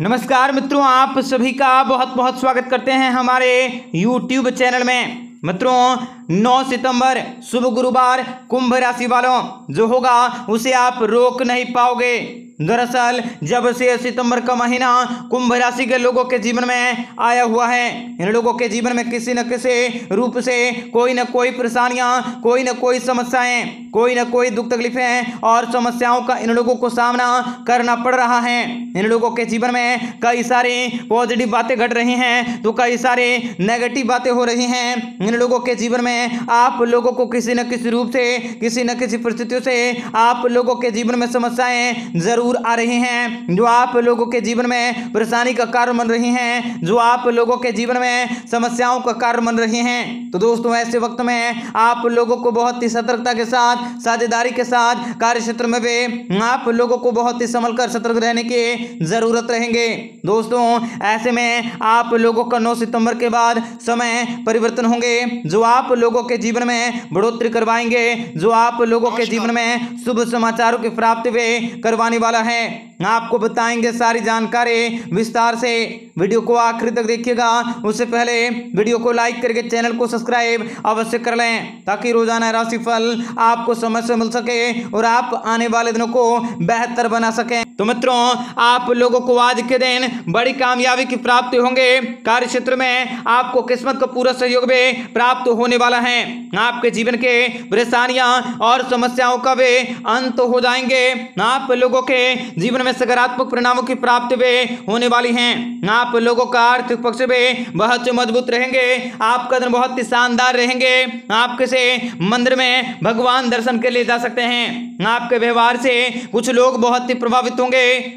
नमस्कार मित्रों, आप सभी का बहुत बहुत स्वागत करते हैं हमारे YouTube चैनल में। मित्रों 9 सितंबर, शुभ गुरुवार, कुंभ राशि वालों, जो होगा उसे आप रोक नहीं पाओगे। दरअसल, जब से सितंबर का महीना कुंभ राशि के लोगों के जीवन में आया हुआ है, इन लोगों के जीवन में किसी न किसी रूप से कोई न कोई परेशानियाँ, कोई न कोई समस्याएँ, कोई न कोई दुख तकलीफें और समस्याओं का इन लोगों को सामना करना पड़ रहा है। इन लोगों के जीवन में कई सारी पॉजिटिव बातें घट रही हैं तो कई सारे नेगेटिव बातें हो रही हैं। इन लोगों के जीवन में आप लोगों को किसी न किसी रूप से, किसी न किसी परिस्थितियों से आप लोगों के जीवन में समस्याएँ ज़रूर ज़रूर आ रही हैं जो आप लोगों के जीवन में परेशानी का कारण बन रही हैं जो आप लोगों के जीवन में समस्याओं का कारण बन रही हैं। तो दोस्तों ऐसे वक्त में आप लोगों को बहुत ही सतर्कता के साथ साझेदारी के साथ कार्य क्षेत्र में भी आप लोगों को बहुत ही संभल कर सतर्क रहने की ज़रूरत रहेंगे। दोस्तों ऐसे में आप लोगों का नौ सितंबर के बाद समय परिवर्तन होंगे जो आप लोगों के जीवन में बढ़ोतरी करवाएँगे जो आप लोगों के जीवन में शुभ समाचारों की प्राप्ति भी करवाने वाला वाला है। आपको बताएँगे सारी जानकारी विस्तार से। वीडियो को आखिर तक देखिएगा। उससे पहले वीडियो को लाइक करके चैनल को सब्सक्राइब अवश्य कर लें, ताकि रोज़ाना राशिफल आपको समय से मिल सके और आप आने वाले दिनों को बेहतर बना सकें। तो मित्रों, आप लोगों को आज के दिन बड़ी कामयाबी की प्राप्ति होंगे। कार्य क्षेत्र में आपको किस्मत का पूरा सहयोग भी प्राप्त होने वाला है। आपके जीवन के परेशानियाँ और समस्याओं का भी अंत हो जाएँगे। आप लोगों के जीवन में सकारात्मक परिणामों की प्राप्ति भी होने वाली है। आप लोगों का आर्थिक पक्ष भी बहुत मज़बूत रहेंगे। आपका दिन बहुत ही शानदार रहेंगे। आप किसी मंदिर में भगवान दर्शन के लिए जा सकते हैं। आपके व्यवहार से कुछ लोग बहुत ही प्रभावित होंगे।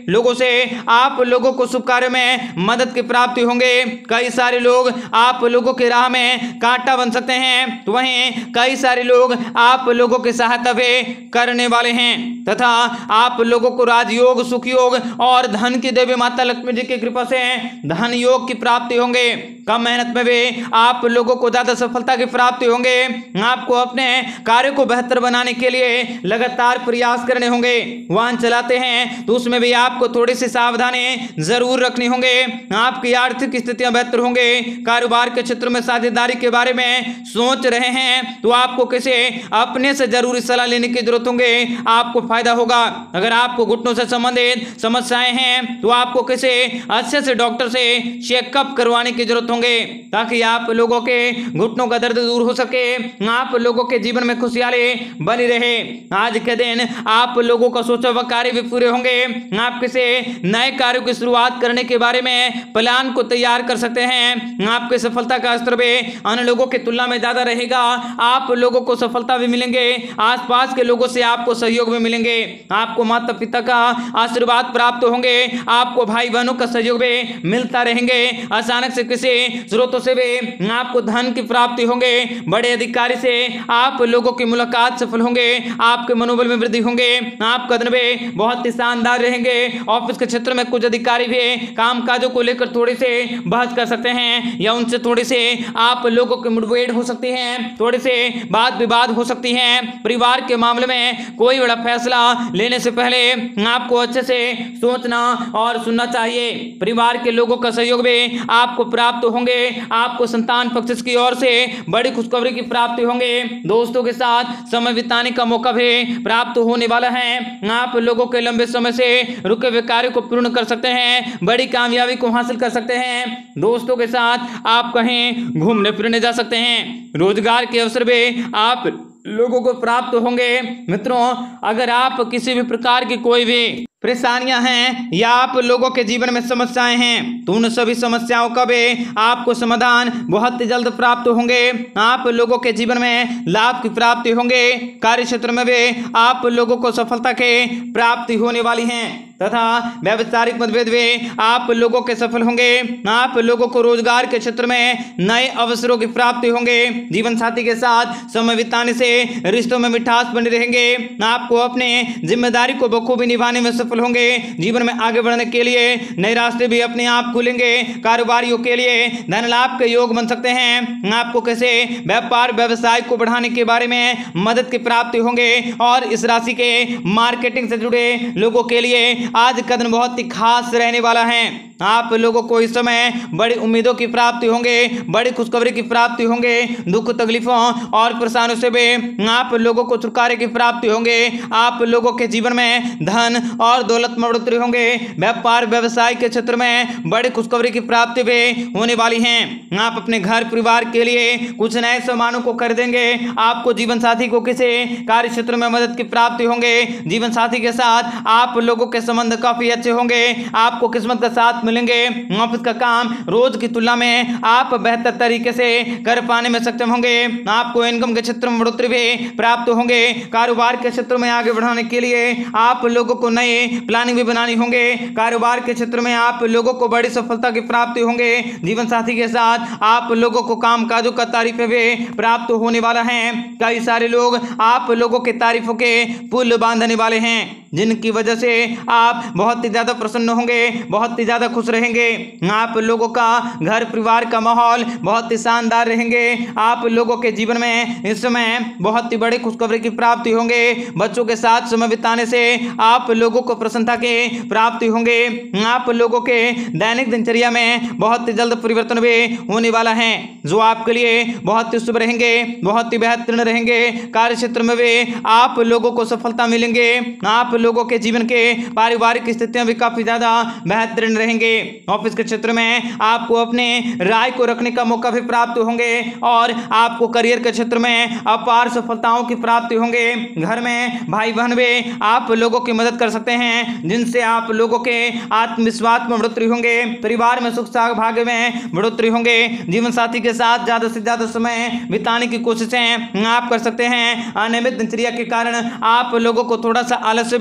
लोगों से आप लोगों को शुभ कार्य में मदद की प्राप्ति होंगे। कई सारे लोग आप लोगों की राह में कांटा बन सकते हैं। तो वहीं कई सारे लोग आप लोगों की सहायता भी करने वाले हैं। तथा आप लोगों को राजयोग सुख योग और धन की देवी माता लक्ष्मी जी की कृपा से धन योग की प्राप्ति होंगे। कम मेहनत में भी आप लोगों को ज़्यादा सफलता की प्राप्ति होंगे। आपको अपने कार्य को बेहतर बनाने के लिए लगातार प्रयास करने होंगे। वाहन चलाते हैं तो उसमें भी आपको थोड़ी सी सावधानी ज़रूर रखनी होंगे। आपकी आर्थिक स्थितियाँ बेहतर होंगे। कारोबार के क्षेत्र में साझेदारी के बारे में सोच रहे हैं तो आपको किसी अपने से ज़रूरी सलाह लेने की ज़रूरत होंगे। आपको फ़ायदा होगा। अगर आपको घुटनों से संबंधित समस्याएँ हैं तो आपको किसी अच्छे से डॉक्टर से चेकअप करवाने की ज़रूरत होंगे ताकि आप लोगों के घुटनों का दर्द दूर हो सके, आप लोगों के जीवन में खुशहाली बनी रहे। आज के दिन आप लोगों का सोचा हुआ कार्य भी पूरे होंगे। आप किसी नए कार्य की शुरुआत करने के बारे में प्लान को तैयार कर सकते हैं। आपके सफलता का स्तर भी अन्य लोगों की तुलना में ज़्यादा रहेगा। आप लोगों को सफलता भी मिलेंगे। आसपास के लोगों से आपको सहयोग भी मिलेंगे। आपको माता पिता का आशीर्वाद प्राप्त होंगे। आपको भाई बहनों का सहयोग भी मिलता रहेंगे। अचानक से किसी स्रोतों से भी आपको धन की प्राप्ति होंगे। बड़े अधिकारी से आप लोगों की मुलाकात सफल होंगे। आपके मनोबल में वृद्धि होंगे। आपका दिन भी बहुत ही शानदार रहेंगे। ऑफ़िस के क्षेत्र में कुछ अधिकारी भी काम काजों को लेकर थोड़ी से बहस कर सकते हैं या उनसे थोड़ी से आप लोगों की मुठभेड़ हो सकती है। थोड़ी से बात विवाद हो सकती है। परिवार के मामले में कोई बड़ा फैसला लेने से पहले आपको अच्छे से सोचना और सुनना चाहिए। परिवार के लोगों का सहयोग भी आपको प्राप्त होंगे। आपको संतान पक्ष की ओर से बड़ी खुशखबरी की प्राप्ति होंगे। दोस्तों के साथ समय बिताने का मौका भी प्राप्त होने वाला है। आप लोगों के लंबे समय से रुके हुए कार्य को पूर्ण कर सकते हैं, बड़ी कामयाबी को हासिल कर सकते हैं। दोस्तों के साथ आप कहीं घूमने फिरने जा सकते हैं। रोज़गार के अवसर भी आप लोगों को प्राप्त होंगे। मित्रों, अगर आप किसी भी प्रकार की कोई भी परेशानियाँ हैं, या आप लोगों के जीवन में समस्याएँ हैं तो उन सभी समस्याओं का भी आपको समाधान बहुत जल्द प्राप्त होंगे। आप लोगों के जीवन में लाभ की प्राप्ति होंगे। कार्य क्षेत्र में भी आप लोगों को सफलता के प्राप्ति होने वाली है। तथा व्यावसायिक मतभेद भी आप लोगों के सफल होंगे। आप लोगों को रोज़गार के क्षेत्र में नए अवसरों की प्राप्ति होंगे। जीवन साथी के साथ समय बिताने से रिश्तों में मिठास बने रहेंगे। आपको अपने ज़िम्मेदारी को बखूबी निभाने में सफल होंगे जीवन में आगे बढ़ने के लिए, नए रास्ते भी अपने आप खुलेंगे, कारोबारियों के लिए, धन लाभ के योग बन सकते हैं। आपको कैसे? व्यापार, व्यवसाय को बढ़ाने के बारे में मदद की प्राप्ति होंगे और इस राशि के मार्केटिंग से जुड़े लोगों के लिए आज का दिन बहुत ही खास रहने वाला है। आप लोगों को इस समय बड़ी उम्मीदों की प्राप्ति होंगे, बड़ी खुशखबरी की प्राप्ति होंगे, दुख तकलीफों और परेशानियों से भी आप लोगों को छुटकारे की प्राप्ति होंगे। आप लोगों के जीवन में धन और दौलत में बढ़ोतरी होंगे। व्यापार, व्यवसाय के क्षेत्र में बड़ी खुशखबरी की प्राप्ति भी होने वाली है। आप अपने घर, परिवार के लिए कुछ नए सामानों को खरीदेंगे। आपको जीवन साथी को किसी कार्य क्षेत्र में मदद की प्राप्ति होंगे। जीवन साथी के साथ आप लोगों के संबंध काफ़ी अच्छे होंगे। आपको किस्मत का साथ मिलेंगे। ऑफ़िस का काम रोज की तुलना में आप बेहतर तरीके से कर पाने में सक्षम होंगे। आपको इनकम के क्षेत्र में बढ़ोतरी भी प्राप्त होंगे। कारोबार के क्षेत्र में आगे बढ़ाने के लिए आप लोगों को नए प्लानिंग भी बनानी होंगे। कारोबार के क्षेत्र में आप लोगों को बड़ी सफलता की प्राप्ति होंगे। जीवन साथी के साथ आप लोगों को काम काजों का तारीफ़ भी प्राप्त होने वाला है। कई सारे लोग आप लोगों के तारीफों के पुल बांधने वाले हैं। जिनकी वजह से आप बहुत ही ज़्यादा प्रसन्न होंगे, बहुत ही ज़्यादा खुश रहेंगे। आप लोगों का घर परिवार का माहौल बहुत ही शानदार रहेंगे। आप लोगों के जीवन में इस समय बहुत ही बड़ी खुशखबरी की प्राप्ति होंगे। बच्चों के साथ समय बिताने से आप लोगों को प्रसन्नता के प्राप्ति होंगे। आप लोगों के दैनिक दिनचर्या में बहुत ही जल्द परिवर्तन भी होने वाला है, जो आपके लिए बहुत ही शुभ रहेंगे, बहुत ही बेहतरीन रहेंगे। कार्य क्षेत्र में भी आप लोगों को सफलता मिलेंगे। आप लोगों के जीवन के पारिवारिक स्थितियाँ भी काफ़ी ज़्यादा बेहतरीन रहेंगे। ऑफ़िस के क्षेत्र में आपको अपने राय को रखने का मौका भी प्राप्त होंगे और आपको करियर के क्षेत्र में अपार सफलताओं की प्राप्ति होंगे। घर में भाई बहन भी आप लोगों की मदद कर सकते हैं, जिनसे आप लोगों के आत्मविश्वास में बढ़ोतरी होंगे, परिवार में सुख भाग्य में बढ़ोतरी होंगे जीवन साथी के साथ ज़्यादा से ज़्यादा समय बिताने की कोशिशें आप कर सकते हैं। अनियमित दिनचर्या के कारण आप लोगों को थोड़ा सा आलस्य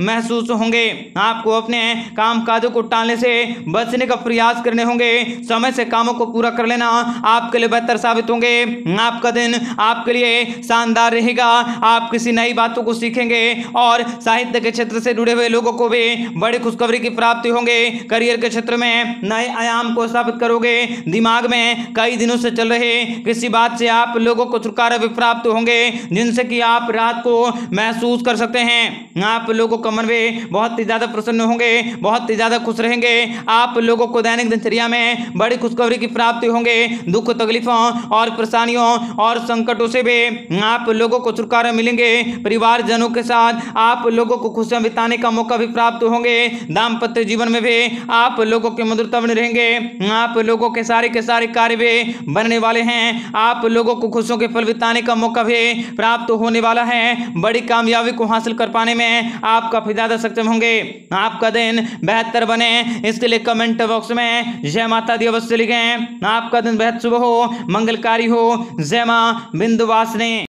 महसूस होंगे। आपको अपने काम काजों को टालने से बचने का प्रयास करने होंगे। समय से कामों को पूरा कर लेना आपके लिए बेहतर साबित होंगे। आपका दिन आपके लिए शानदार रहेगा। आप किसी नई बातों को सीखेंगे और साहित्य के क्षेत्र से जुड़े हुए लोगों को भी बड़ी खुशखबरी की प्राप्ति होंगे। करियर के क्षेत्र में नए आयाम को स्थापित करोगे। दिमाग में कई दिनों से चल रहे किसी बात से आप लोगों को छुटकारा भी प्राप्त होंगे, जिनसे कि आप रात को महसूस कर सकते हैं। आप लोगों का मन भी बहुत ही ज़्यादा प्रसन्न होंगे, बहुत ही ज़्यादा खुश रहेंगे। आप लोगों को दैनिक दिनचर्या में बड़ी खुशखबरी की प्राप्ति होंगे, दुख तकलीफों और परेशानियों और संकटों से भी आप लोगों को छुटकारा मिलेंगे। परिवारजनों के साथ आप लोगों को खुशियाँ बिताने का मौका भी प्राप्त होंगे। दाम्पत्य जीवन में भी आप लोगों के मधुरता बने रहेंगे। आप लोगों के सारे के सारे कार्य भी बनने वाले हैं। आप लोगों को खुशियों के फल बिताने का मौका भी प्राप्त होने वाला है। बड़ी कामयाबी को हासिल कर पाने में आप काफ़ी ज़्यादा सक्षम होंगे। आपका दिन बेहतर बने। इसके लिए कमेंट बॉक्स में जय माता दी अवश्य लिखें। आपका दिन बेहद शुभ हो, मंगलकारी हो। जय माँ बिंदुवासिनी।